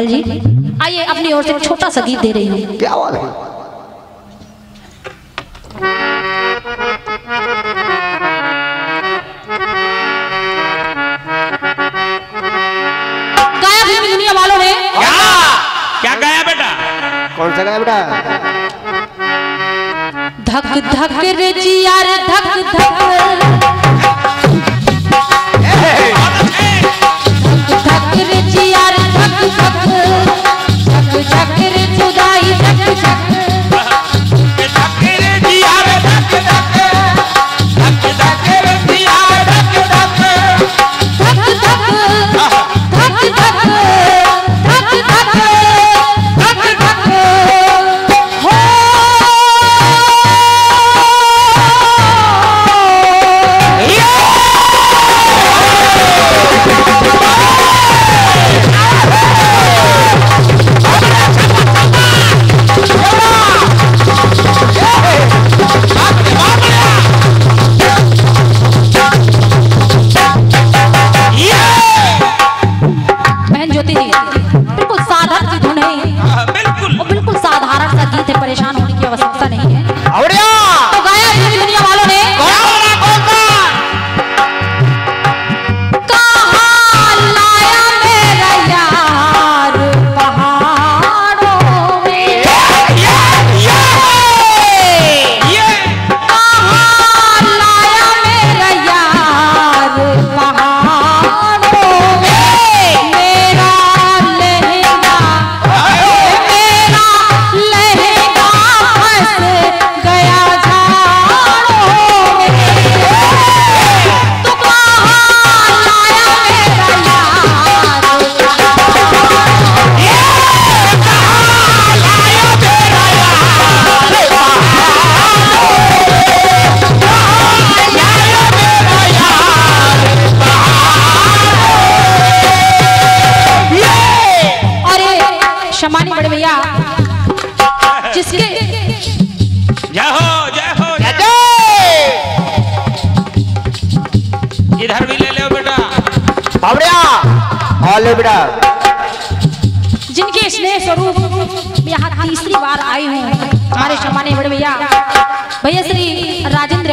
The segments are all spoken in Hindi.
जी आइए अपनी ओर से छोटा सा गीत दे रही हूँ। क्या बात है? दुनिया वालों ने। क्या? क्या गाया बेटा? कौन सा गाया बेटा? धक धक रे जिया रे धक धक धक।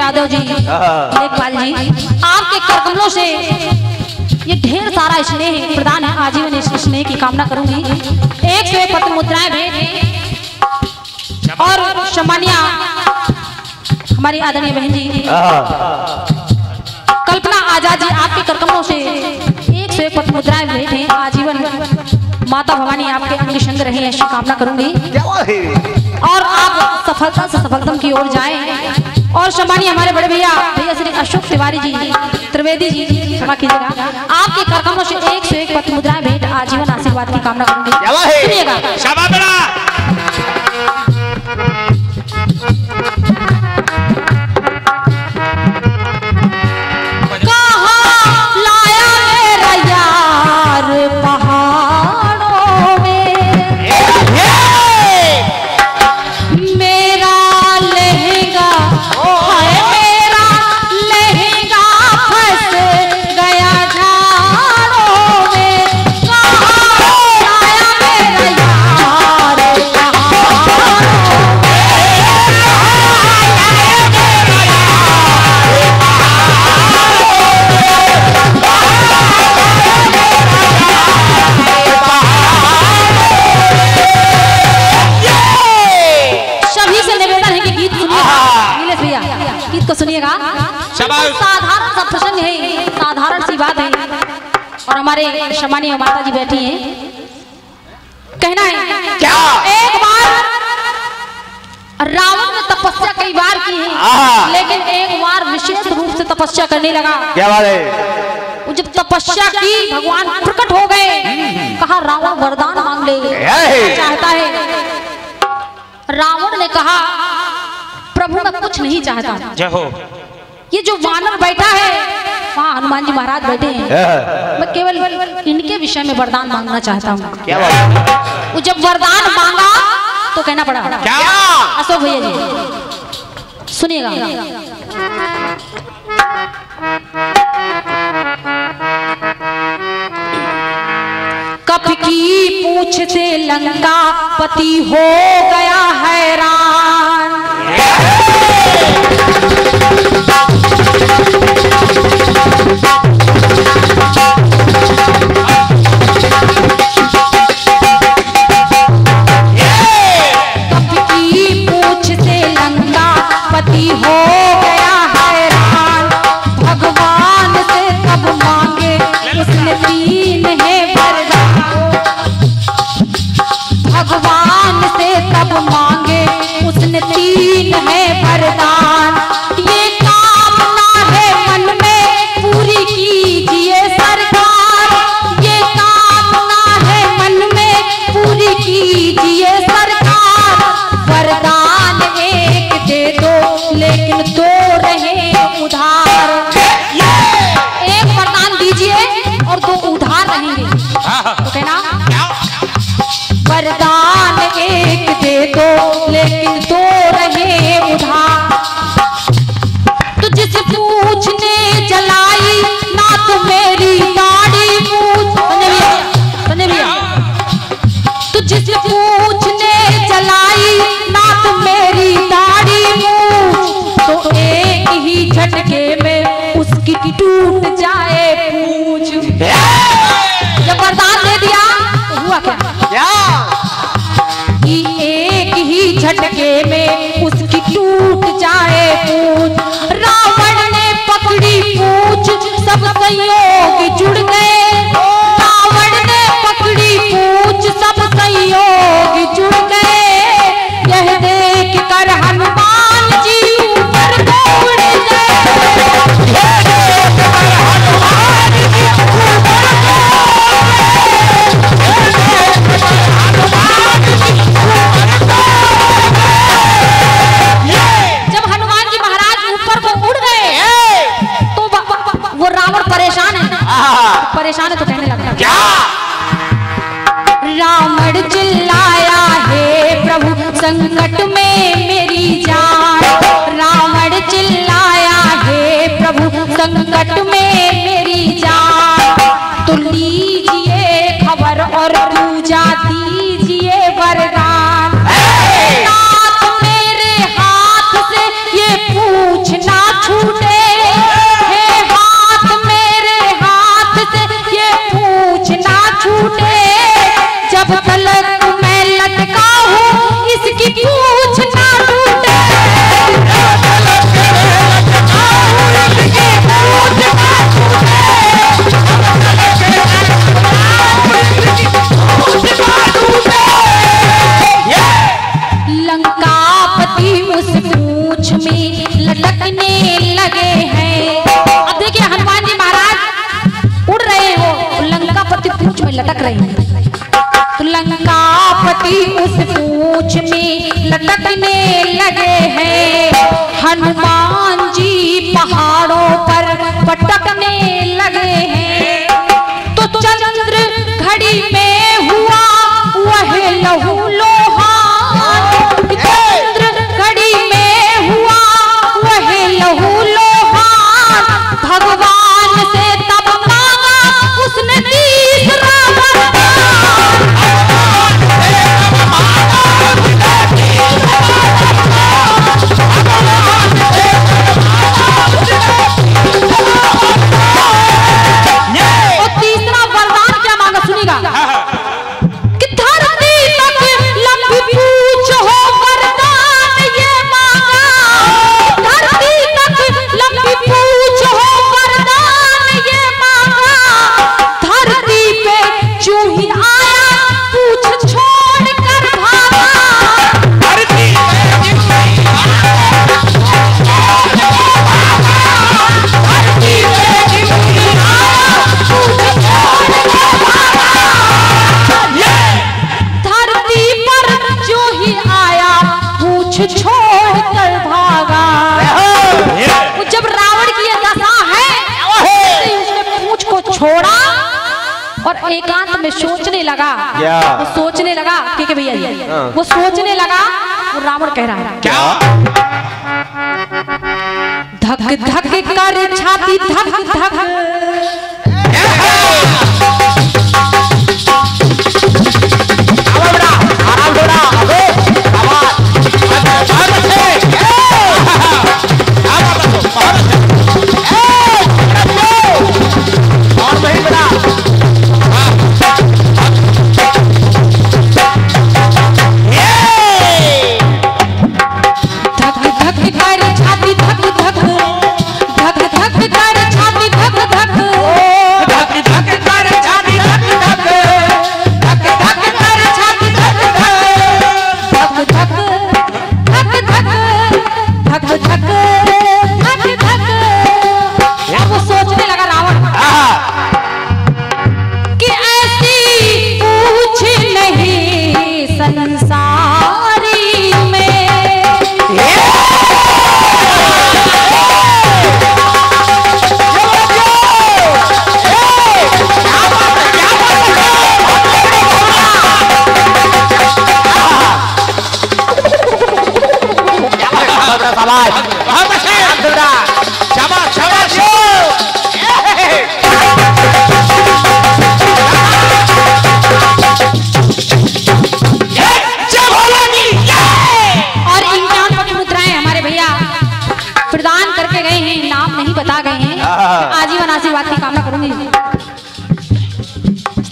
यादव जी लेखपाल जी आपके करकमलों से ये ढेर सारा स्नेह प्रदान है। आजीवन इस स्नेह की कामना करूँगी। एक से एक पत्र मुद्राएँ भेंट। और शमानिया हमारी आदरणीय बहन जी कल्पना आज़ाद जी आपके करकमलों से एक से एक पत्र मुद्राएँ भेंट हैं। आजीवन माता भवानी आपके अंग संग रहे ऐसी कामना करूँगी। है? और आप सफलता से सफलतम की ओर जाएँ। और सम्मानी हमारे बड़े भैया भैया श्री अशोक तिवारी जी त्रिवेदी जी क्षमा कीजिएगा। आपके कार्यक्रमों से एक से एक पत्र मुद्राएँ भेंट आजीवन आशीर्वाद की कामना करूँगी। सुनिएगा। गीत को सुनिएगा। साधारण सा प्रसंग है साधारण सी बात है। और हमारे शमानी माता जी बैठी हैं। कहना है क्या? एक बार रावण ने तपस्या कई बार की है लेकिन एक बार विशेष रूप से तपस्या करने लगा। क्या बात है? जब तपस्या की भगवान प्रकट हो गए। कहा रावण वरदान मांग ले। चाहता है। रावण ने कहा प्रभु मैं कुछ नहीं चाहता। जय हो। ये जो वानर बैठा है वहाँ हनुमान जी महाराज बैठे हैं। मैं केवल इनके विषय में वरदान मांगना चाहता हूँ? वो जब वरदान मांगा तो कहना पड़ा क्या? अशोक भैया जी सुनिएगा। कप की पूछ से लंका पति हो गया हैरान। Yeah! पढ़ चिल्लाया, है प्रभु, संकट में मेरी जान। रावण चिल्लाया, है प्रभु, संकट में मेरी जान। लटकने लगे हैं। हनुमान जी पहाड़ों पर पटकने लगे वो सोचने लगा वो रावण कह रहा है। क्या? धक धक कर छाती धक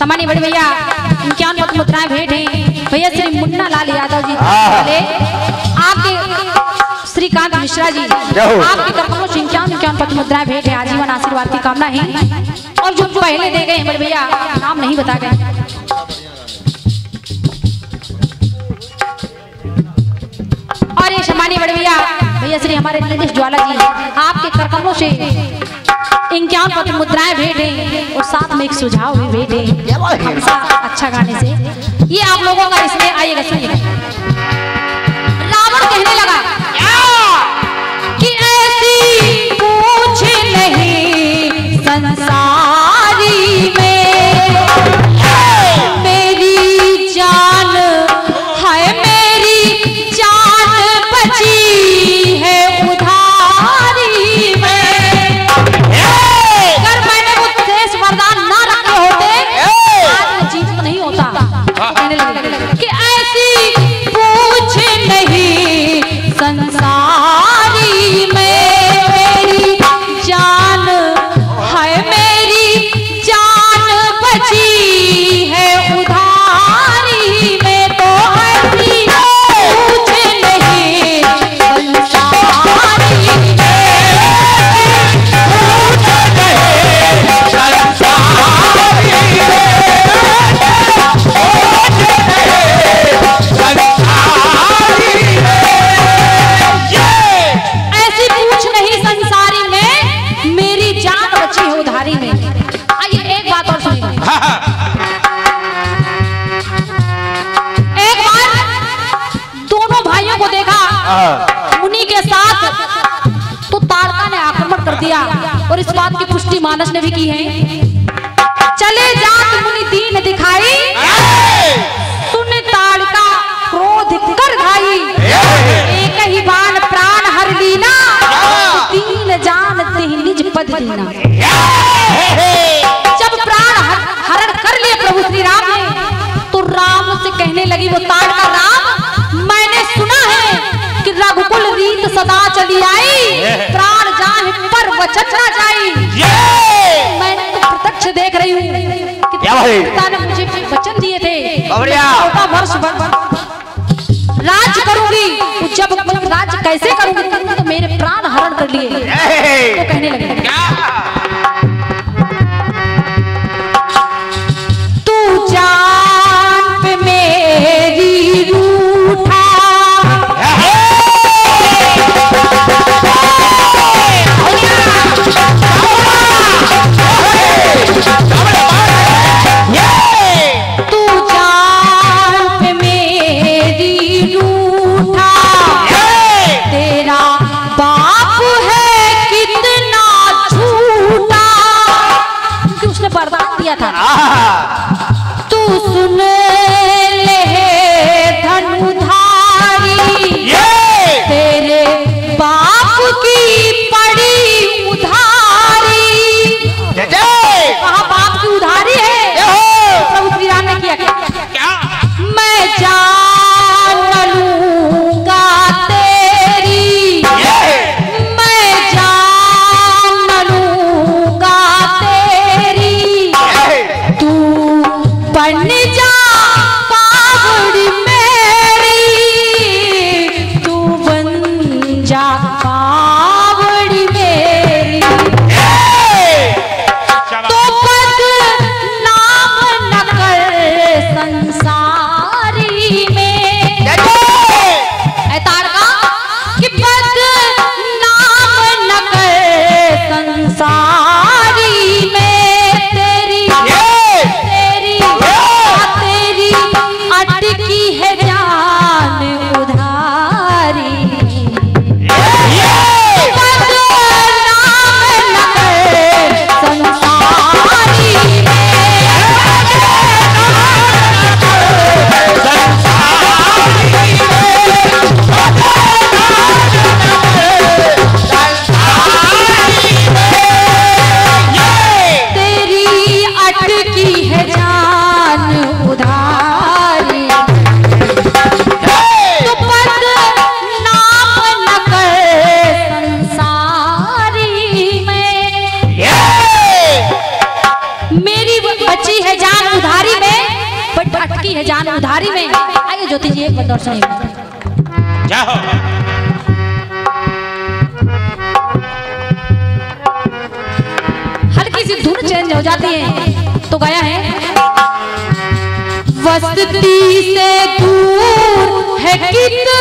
सामान्य बड़े भैया इम्तिहान पत्र मुद्राएँ भेंट हैं भैया श्री मुन्ना लाल यादव जी हाँ। वाले आपके श्रीकांत मिश्रा जी हो। आपके कर्मों से इम्तिहान पत्र मुद्राएँ भेंट है आजीवन आशीर्वाद की कामना है और जो पहले दे गए हैं बड़े भैया नाम नहीं बता गए और ये सम्मानीय बड़े भैया भैया श्री हमारे नीलेश ज्वाला जी आपके करकमों से इनक्यावन पत्र मुद्राएँ भेंट हैं और साथ में एक सुझाव भी भेंट। है? हमेशा अच्छा गाने से। ये आप लोगों का इसमें आइएगा सुनिएगा रावण कहने लगा कि ऐसी पूछ नहीं संसारी में। कहने कि ऐसी मानस ने भी की है। चले जात मुनि दीन दिखाई। सुन ताड़का क्रोध कर घाई एक ही बाण प्राण हर लीना। तीन जानते ही निज पद दीना। जब प्राण हर- हरण कर लिए प्रभु श्री राम ने तो राम से कहने लगी वो ताड़ का राम, मैंने सुना है कि रघुकुल रीत सदा चली आई। क्या भाई? पिता ने मुझे वचन दिए थे। बावड़िया। चौदह वर्ष राज करूँगी। तो जब राज कैसे करूँगी? तो मेरे प्राण हरण कर लिए। तो कहने लगे। तू दर्शन जाओ। हल्की सी धुन चेंज हो जाती है। तो गया है। वस्ती से दूर है कितने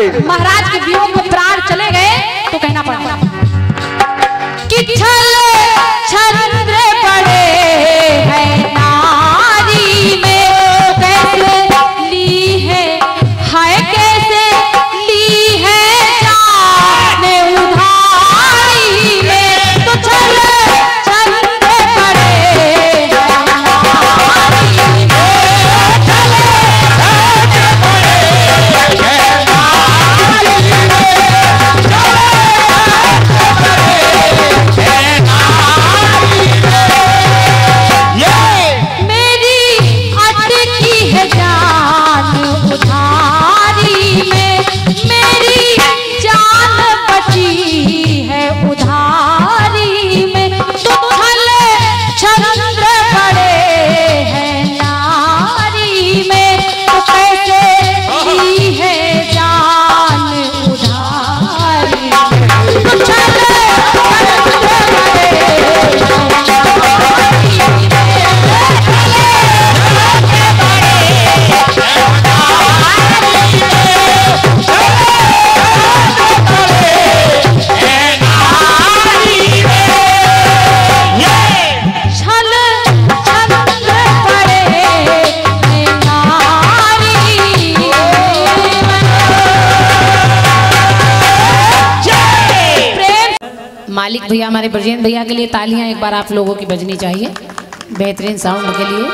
महाराज के वियोग में प्राण चले गए तो कहना पड़ा। भैया, हमारे ब्रजेंद्र भैया के लिए तालियाँ एक बार आप लोगों की बजनी चाहिए। बेहतरीन साउंड के लिए।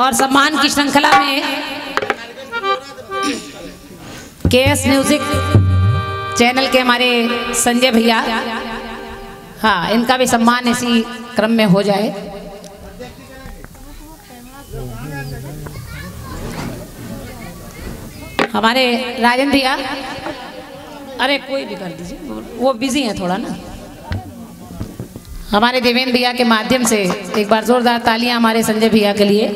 और सम्मान की श्रृंखला में के एस म्यूज़िक चैनल के हमारे संजय भैया। हाँ इनका भी सम्मान इसी क्रम में हो जाए। हमारे राजन भैया। अरे, कोई भी कर दीजिए। वो बिज़ी है थोड़ा ना। हमारे देवेंद्र भैया के माध्यम से एक बार जोरदार तालियाँ हमारे संजय भैया के लिए।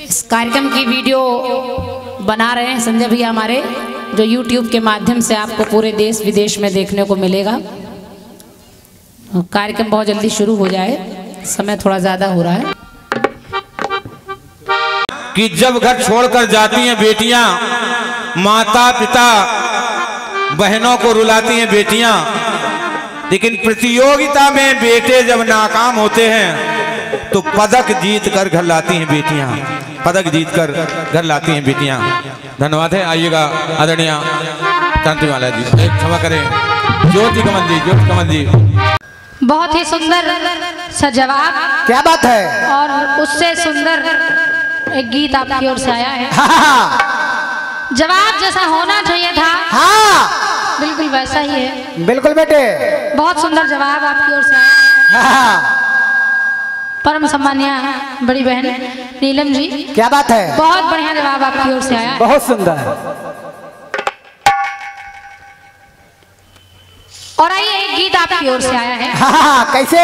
इस कार्यक्रम की वीडियो बना रहे हैं संजय भैया हमारे, जो YouTube के माध्यम से आपको पूरे देश विदेश में देखने को मिलेगा। कार्यक्रम बहुत जल्दी शुरू हो जाए। समय थोड़ा ज़्यादा हो रहा है। कि जब घर छोड़कर जाती हैं बेटियाँ माता पिता बहनों को रुलाती हैं बेटियाँ लेकिन प्रतियोगिता में बेटे जब नाकाम होते हैं तो पदक जीत कर घर लाती हैं बेटियाँ। पदक जीत कर घर लाती हैं बेटियाँ। धन्यवाद है आइएगा आदरणीय कांतिमाला जी। एक क्षमा करें। ज्योति कमल जी ज्योति कमल जी। बहुत ही सुंदर सा जवाब क्या बात है? और उससे सुंदर एक गीत आपकी ओर से आया है। हाँ जवाब जैसा होना चाहिए था। हाँ। बिल्कुल वैसा ही है। बिल्कुल बेटे। बहुत सुंदर जवाब आपकी ओर से आया हाँ। परम सम्मानिया बड़ी बहन नीलम जी। क्या बात है? बहुत बढ़िया जवाब आपकी ओर से आया बहुत सुंदर। है और आइए एक गीत आपकी ओर से आया है हाँ कैसे?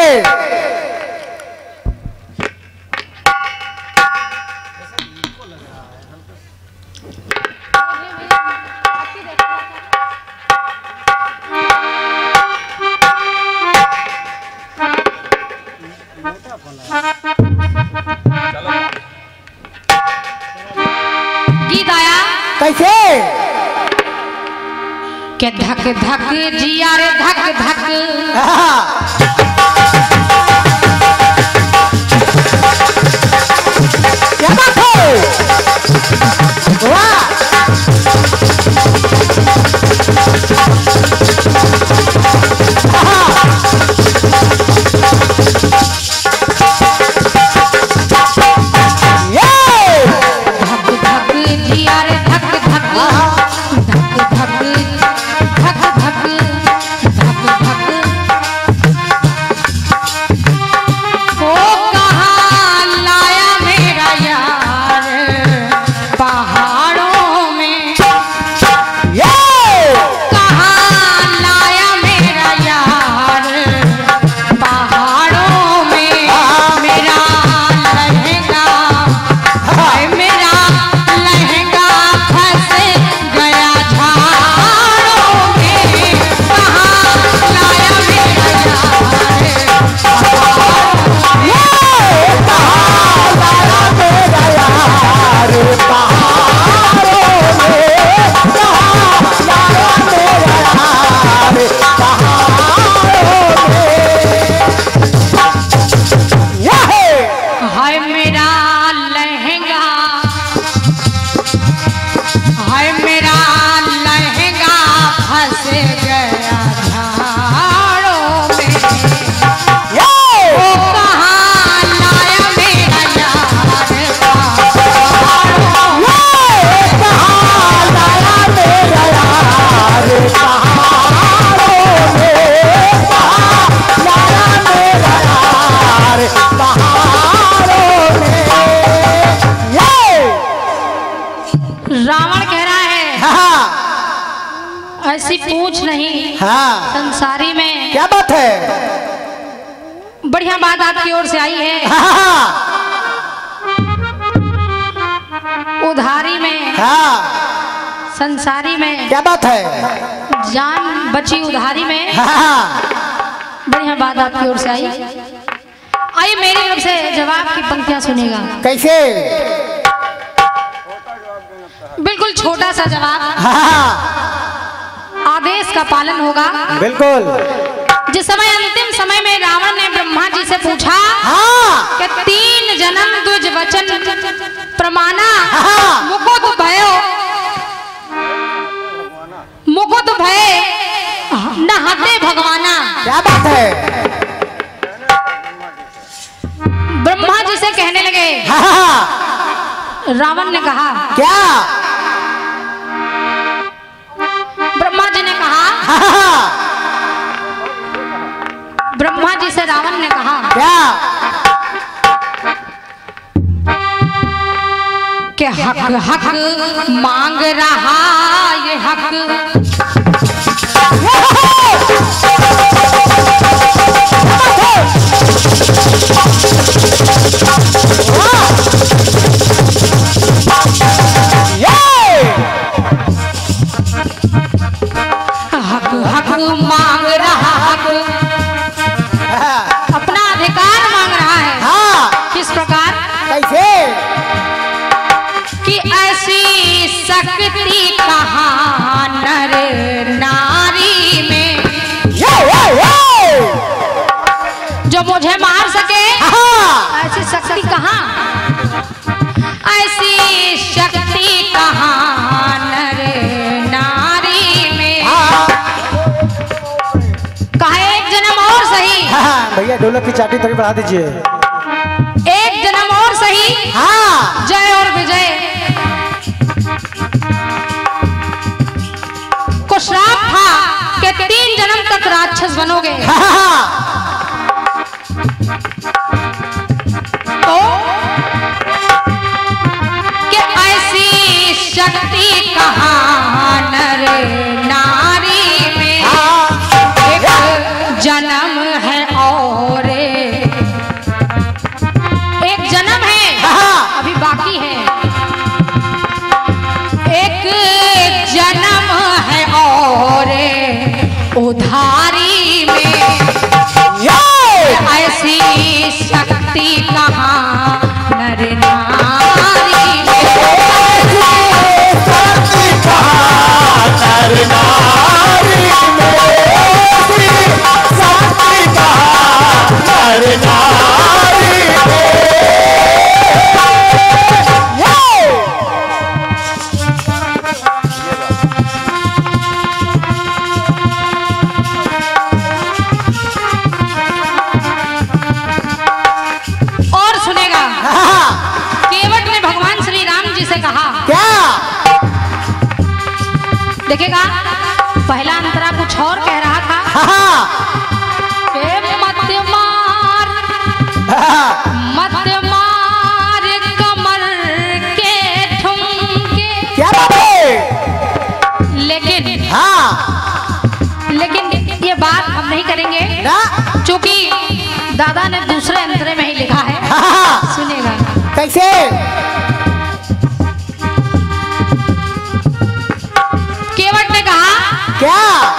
के धक धक जिया रे धक धक। हाँ। संसारी में क्या बात है? जान बची उधारी में। हाँ बढ़िया बात आपकी ओर से आई। आइए मेरी तरफ़ से जवाब की पंक्तियाँ सुनेगा कैसे? बिल्कुल छोटा सा जवाब। हाँ। आदेश का पालन होगा। बिल्कुल। जिस समय अंतिम समय में रावण ने ब्रह्मा जी से पूछा हाँ। कि तीन जन्म द्विज वचन प्रमाणा। मुकुट भयो। मुकुट भय नहाते भगवाना। क्या बात है? ब्रह्मा जी से कहने लगे। हाँ रावण ने कहा। क्या? ब्रह्मा जी ने कहा। हाँ ब्रह्मा जी से रावण ने कहा। क्या? कि हक हक मांग रहा ये हक। की चाटी थोड़ी बढ़ा दीजिए। एक जन्म और सही। हाँ। जय और विजय। कुछ श्राप था कि तीन जन्म तक राक्षस बनोगे। हाँ। Yeah.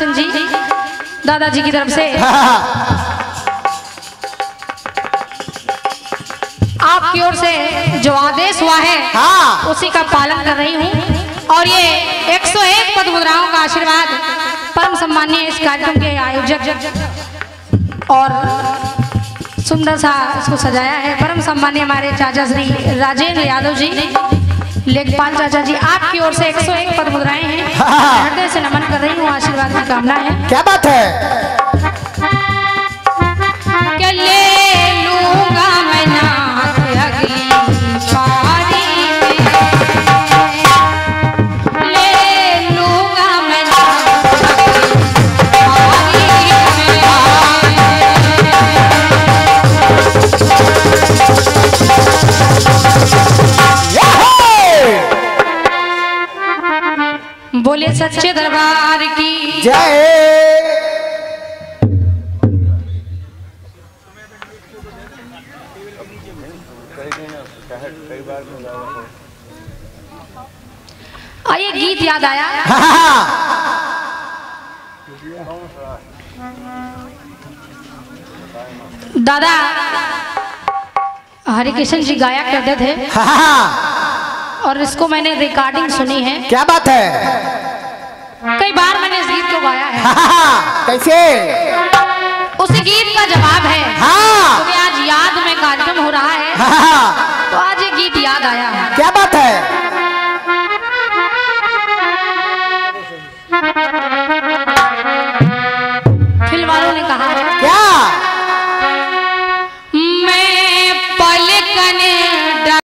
बच्चन जी दादाजी की तरफ़ से आपकी ओर से जो आदेश हुआ है हाँ। उसी का पालन कर रही हूँ और ये 101 सौ एक पद मुद्राओं का आशीर्वाद परम सम्मान्य इस कार्यक्रम के आयोजक और सुंदर सा उसको सजाया है परम सम्मान्य हमारे चाचा श्री राजेंद्र यादव जी लेखपाल चाचा जी आपकी ओर से 101 पद मुद्राएँ हैं। हाँ। हृदय से नमन कर रही हूँ आशीर्वाद की कामना है। क्या बात है? क्या ले लूँगा सच्चे दरबार की। जय। आइए गीत याद आया? दादा हरे कृष्ण जी गाया करते थे। और इसको मैंने रिकॉर्डिंग सुनी है। क्या बात है? कई बार मैंने इस गीत को गाया है। हाँ, हाँ, हाँ। कैसे? उस गीत का जवाब है हाँ। तो आज याद में कार्यक्रम हो रहा है हाँ।, हाँ। तो आज ये गीत याद आया है। क्या बात है?